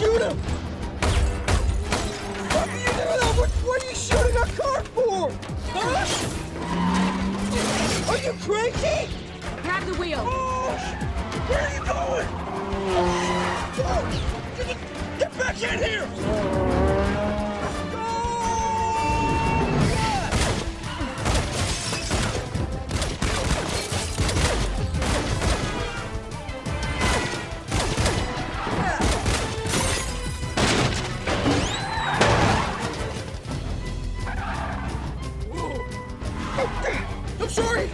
shoot him! How can you do that? What, what are you shooting our car for? Huh? Are you crazy? Grab the wheel. Oh, where are you going? Oh, get back in here! Sorry!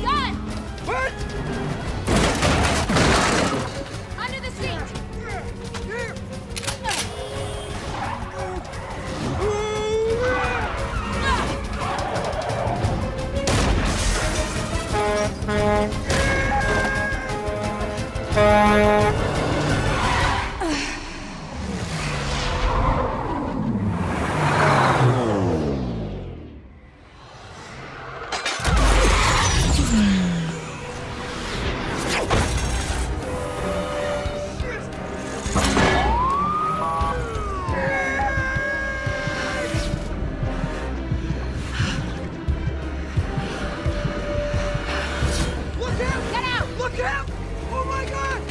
Gun! What? Under the seat! Oh my god!